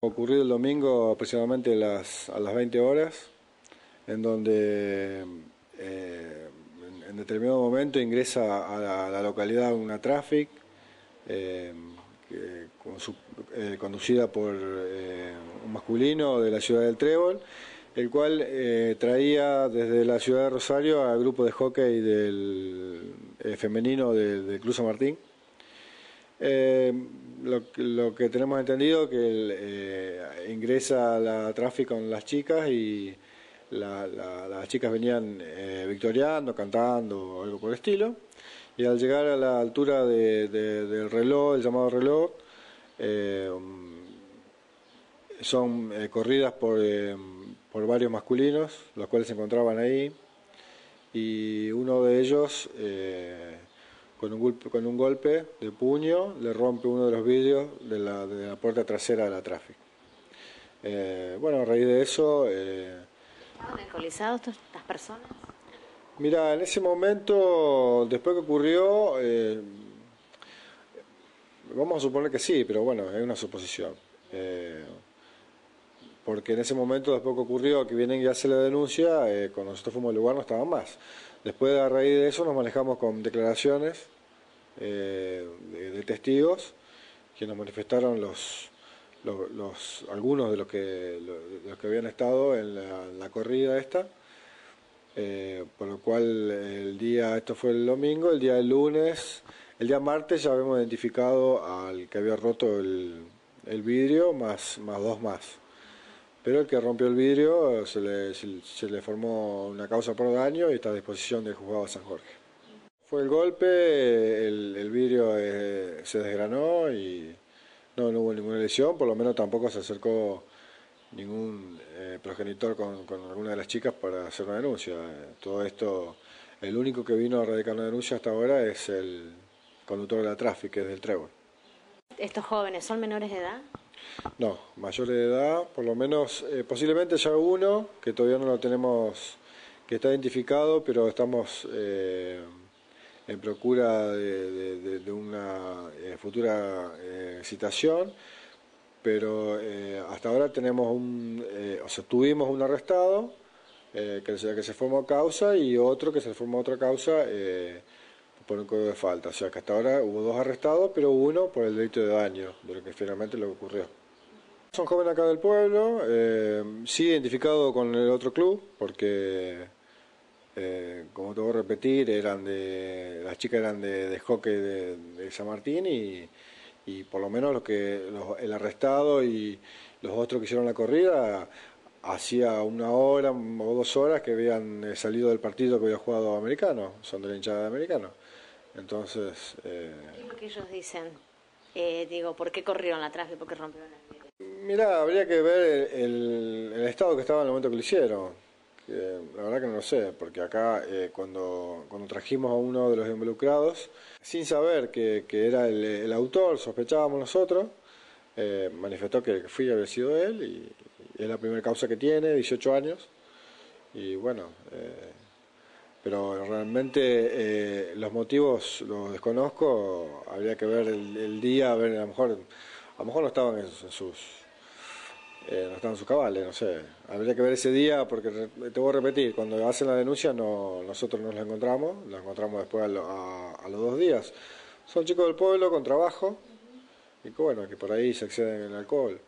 Ocurrido el domingo aproximadamente a las, a las 20 horas, en donde eh, en, determinado momento ingresa a la, localidad una traffic eh, eh, conducida por un masculino de la ciudad del Trébol, el cual traía desde la ciudad de Rosario al grupo de hockey del femenino del de Cruz San Martín lo, que tenemos entendido que eh, ingresa la tráfico con las chicas y las chicas venían eh, victoriando, cantando algo por el estilo. Y al llegar a la altura del reloj, el llamado reloj, eh, son corridas por, por varios masculinos, los cuales se encontraban ahí. Y uno de ellos con un, golpe, con un golpe de puño le rompe uno de los vidrios de la, de la puerta trasera de la tráfico. Eh, bueno, a raíz de eso... Eh, ¿Estaban alcoholizados estas personas? Mira, en ese momento, después que ocurrió, eh, vamos a suponer que sí, pero bueno, es una suposición. Eh, porque en ese momento, después que ocurrió, que vienen y hace la denuncia, cuando nosotros fuimos al lugar no estaban más. Después, a raíz de eso, nos manejamos con declaraciones eh, de, testigos que nos manifestaron los, los, algunos de los que los que habían estado en la, corrida esta. Eh, por lo cual el día, esto fue el domingo, el día del lunes, el día martes ya habíamos identificado al que había roto el, el vidrio más, más dos más pero el que rompió el vidrio se le, se, le formó una causa por daño y está a disposición del juzgado de San Jorge. Fue el golpe, el, vidrio eh, se desgranó y no, hubo ninguna lesión, por lo menos tampoco se acercó ningún eh, progenitor con, alguna de las chicas para hacer una denuncia. Todo esto, el único que vino a radicar una denuncia hasta ahora es el conductor de la tráfico, que es del Trébol. ¿Estos jóvenes son menores de edad? No, mayores de edad, por lo menos eh, posiblemente ya uno, que todavía no lo tenemos, que está identificado, pero estamos eh, en procura de, una eh, futura citación, pero hasta ahora tenemos un, o sea, tuvimos un arrestado, que, que se formó causa, y otro que se formó otra causa por un código de falta. O sea que hasta ahora hubo dos arrestados, pero uno por el delito de daño, de lo que finalmente lo ocurrió. Son jóvenes acá del pueblo, eh, sí identificado con el otro club, porque, eh, como te voy a repetir, eran de, las chicas eran de, hockey de, San Martín y, y, por lo menos lo que el arrestado y los otros que hicieron la corrida hacía una hora o dos horas que habían eh, salido del partido que había jugado americano, son de la hinchada de americano. Entonces... Eh... ¿Qué es lo que ellos dicen? Eh, digo, ¿por qué corrieron la tráfico? ¿Por qué rompieron el Mira, habría que ver el, estado que estaba en el momento que lo hicieron. la verdad que no lo sé, porque acá eh, cuando, cuando trajimos a uno de los involucrados, sin saber que, era el, autor, sospechábamos nosotros, eh, manifestó que fui haber sido él y, es la primera causa que tiene, 18 años. Y bueno, eh, pero realmente los motivos los desconozco, habría que ver el, día, a ver, a lo mejor a lo mejor no estaban en, sus eh, no estaban en sus cabales, no sé. Habría que ver ese día, porque te voy a repetir, cuando hacen la denuncia no nosotros nos la encontramos, la encontramos después a, los dos días. Son chicos del pueblo con trabajo y que bueno, que por ahí se exceden en el alcohol.